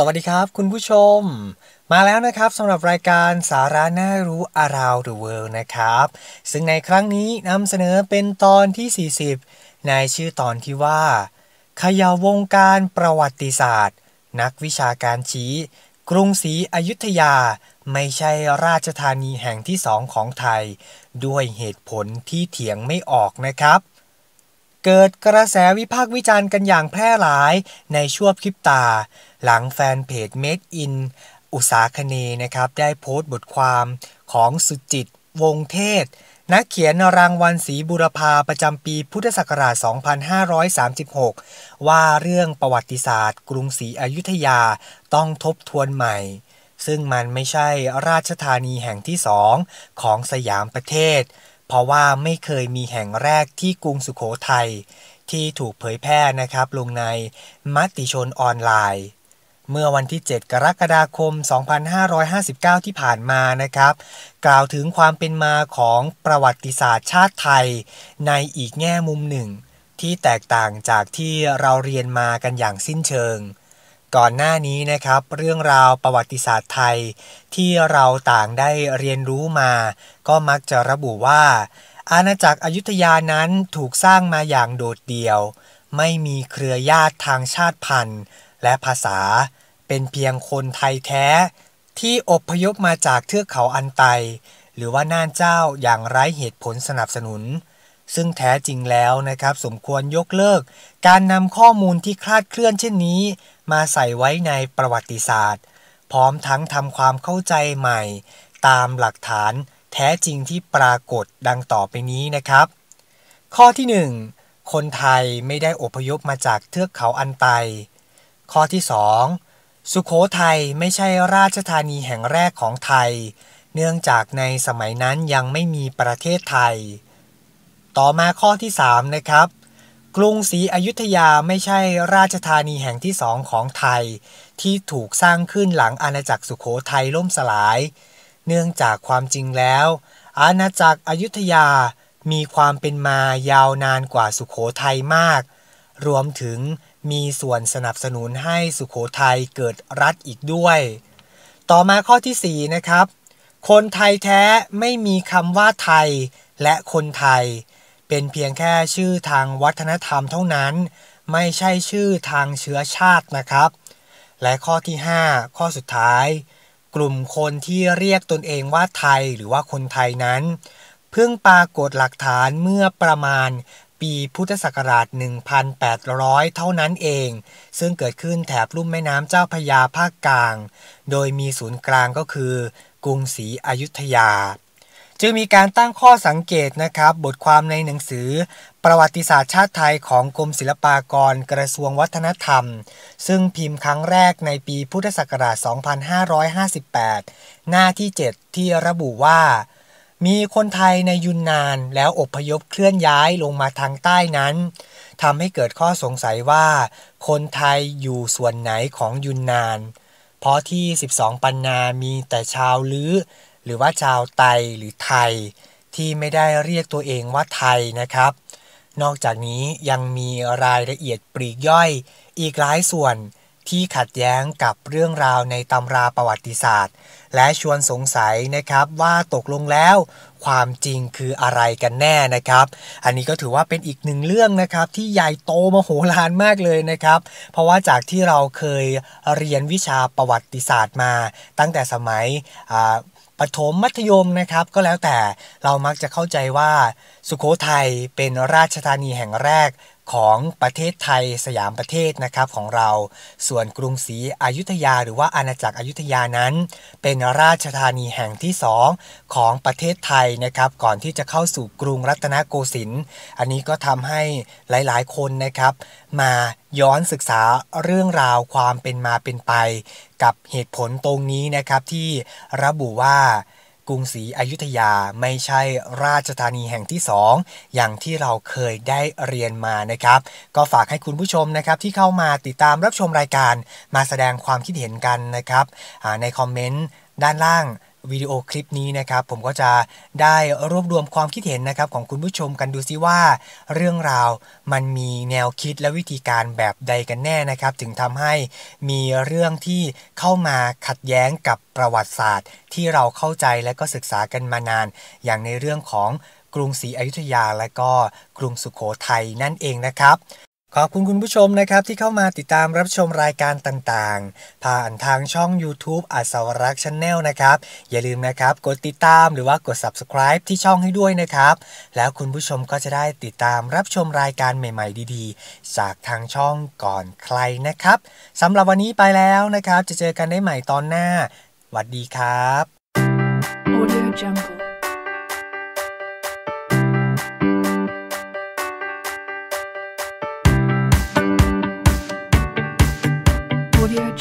สวัสดีครับคุณผู้ชม มาแล้วนะครับสำหรับรายการสาระน่ารู้ around the world นะครับ ซึ่งในครั้งนี้นำเสนอเป็นตอนที่ 40 ในชื่อตอนที่ว่าขยาวงการประวัติศาสตร์ นักวิชาการชี้ กรุงศรีอยุธยาไม่ใช่ราชธานีแห่งที่สองของไทย ด้วยเหตุผลที่เถียงไม่ออกนะครับ เกิดกระแสวิพากษ์วิจารณ์กันอย่างแพร่หลายในช่วงคลิปตา หลังแฟนเพจ Made in อุตสาคเนนะครับ ได้โพสต์บทความของสุจิต วงเทศ นักเขียนรางวัลศรีบุรพาประจำปีพุทธศักราช 2536 ว่าเรื่องประวัติศาสตร์ กรุงศรีอยุธยาต้องทบทวนใหม่ ซึ่งมันไม่ใช่ราชธานีแห่งที่สองของสยามประเทศ เพราะว่าไม่เคยมีแห่งแรกที่กรุงสุขโขทัยที่ถูกเผยแพร่นะครับลงในมติชนออนไลน์ เมื่อวันที่ 7 กรกฎาคม 2559 ที่ผ่านมานะครับ กล่าวถึงความเป็นมาของประวัติศาสตร์ชาติไทย ในอีกแง่มุมหนึ่ง ที่แตกต่างจากที่เราเรียนมากันอย่างสิ้นเชิง ก่อนหน้านี้นะครับ เรื่องราวประวัติศาสตร์ไทย ที่เราต่างได้เรียนรู้มา ก็มักจะระบุว่า อาณาจักรอยุธยานั้นถูกสร้างมาอย่างโดดเดี่ยว ไม่มีเครือญาติทางชาติพันธุ์ และภาษาเป็นเพียงคนไทยแท้ ที่อพยพมาจากเทือกเขาอันไต หรือว่าน่านเจ้าอย่างไร้เหตุผลสนับสนุน ซึ่งแท้จริงแล้วนะครับ สมควรยกเลิก การนำข้อมูลที่คลาดเคลื่อนเช่นนี้ มาใส่ไว้ในประวัติศาสตร์ พร้อมทั้งทำความเข้าใจใหม่ ตามหลักฐานแท้จริงที่ปรากฏดังต่อไปนี้นะครับ ข้อที่ 1 คนไทยไม่ได้อพยพมาจากเทือกเขาอันไต ข้อที่ 2 สุขโขทัยไม่ใช่ราชธานีแห่งแรกของไทย เนื่องจากในสมัยนั้นยังไม่มีประเทศไทย ต่อมาข้อที่ 3 นะครับ กรุงศรีอยุธยาไม่ใช่ราชธานีแห่งที่สองของไทย ที่ถูกสร้างขึ้นหลังอาณาจักรสุขโขทัยล่มสลาย เนื่องจากความจริงแล้ว อาณาจักรอยุธยามีความเป็นมายาวนานกว่าสุขโขทัยมาก รวมถึง มีส่วนสนับสนุนให้สุขโขทัยเกิดรัฐอีกด้วย ต่อมาข้อที่4นะครับ คนไทยแท้ไม่มีคำว่าไทยและคนไทย เป็นเพียงแค่ชื่อทางวัฒนธรรมเท่านั้น ไม่ใช่ชื่อทางเชื้อชาตินะครับ และข้อที่ 5 ข้อสุดท้าย กลุ่มคนที่เรียกตนเองว่าไทยหรือว่าคนไทยนั้น เพิ่งปรากฏหลักฐานเมื่อประมาณ ปีพุทธศักราช 1800 เท่านั้นเอง ซึ่งเกิดขึ้นแถบลุ่มแม่น้ำเจ้าพยาภาคกลาง โดยมีศูนย์กลางก็คือ กรุงศรีอยุธยา จึงมีการตั้งข้อสังเกตนะครับ บทความในหนังสือ ประวัติศาสตร์ชาติไทยของกรมศิลปากรกระทรวงวัฒนธรรม ซึ่งพิมพ์ครั้งแรกในปีพุทธศักราช 2558 หน้าที่ 7 ที่ระบุว่า มีคนไทยในยุนนานแล้วอพยพเคลื่อนย้ายลงมาทางใต้นั้นทำให้เกิดข้อสงสัยว่า คนไทยอยู่ส่วนไหนของยุนนาน เพราะที่ 12 ปันนามีแต่ชาวลื้อหรือว่าชาวไตหรือไทย ที่ไม่ได้เรียกตัวเองว่าไทยนะครับ นอกจากนี้ยังมีรายละเอียดปลีกย่อยอีกหลายส่วน ที่ขัดแย้งกับเรื่องราวในตำราประวัติศาสตร์ และชวนสงสัยนะครับว่าตกลงแล้วความจริงคืออะไรกันแน่นะครับ อันนี้ก็ถือว่าเป็นอีกหนึ่งเรื่องนะครับ ที่ใหญ่โตมโหฬารมากเลยนะครับ เพราะว่าจากที่เราเคยเรียนวิชาประวัติศาสตร์มา ตั้งแต่สมัยประถมมัธยมนะครับก็แล้วแต่เรามักจะเข้าใจว่าสุโขทัยเป็นราชธานีแห่งแรก ของประเทศไทยสยามประเทศนะครับของเรา ส่วนกรุงศรีอยุธยา หรือว่าอาณาจักรอยุธยานั้น เป็นราชธานีแห่งที่สองของประเทศไทยนะครับก่อนที่จะเข้าสู่กรุงรัตนโกสินทร์อันนี้ก็ทำให้หลายๆ คนนะครับ มาย้อนศึกษาเรื่องราวความเป็นมาเป็นไป กับเหตุผลตรงนี้นะครับที่ระบุว่า กรุงศรีอยุธยาไม่ใช่ราชธานีแห่งที่สองอย่างที่เราเคยได้เรียนมานะครับ ก็ฝากให้คุณผู้ชมนะครับที่เข้ามาติดตามรับชมรายการมาแสดงความคิดเห็นกันนะครับในคอมเมนต์ด้านล่าง วิดีโอคลิปนี้นะครับ ผมก็จะได้รวบรวมความคิดเห็นนะครับ ของคุณผู้ชมกันดูซิว่า เรื่องราวมันมีแนวคิดและวิธีการแบบใดกันแน่นะครับ ถึงทำให้มีเรื่องที่เข้ามาขัดแย้งกับประวัติศาสตร์ ที่เราเข้าใจและก็ศึกษากันมานาน อย่างในเรื่องของกรุงศรีอยุธยาและก็กรุงสุขโขทัยนั่นเองนะครับ ขอบคุณคุณผู้ชมนะครับที่เข้ามาติดตามรับชมรายการต่างๆ ผ่านทางช่อง YouTube อัศวรักษ์ channel นะครับ อย่าลืมนะครับกดติดตามหรือว่ากด subscribe ที่ช่องให้ด้วยนะครับ แล้วคุณผู้ชมก็จะได้ติดตามรับชมรายการใหม่ๆ ดีๆ จากทางช่องก่อนใครนะครับสำหรับวันนี้ไปแล้วนะครับ จะเจอกันได้ใหม่ตอนหน้าหวัดดีครับ Audio Jungle. Audio